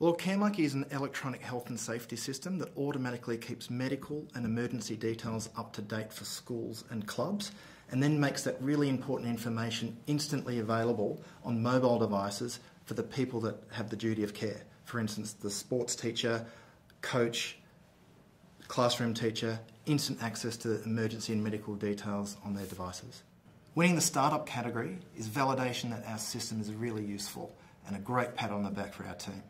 Well, CareMonkey is an electronic health and safety system that automatically keeps medical and emergency details up to date for schools and clubs and then makes that really important information instantly available on mobile devices for the people that have the duty of care. For instance, the sports teacher, coach, classroom teacher, instant access to emergency and medical details on their devices. Winning the startup category is validation that our system is really useful and a great pat on the back for our team.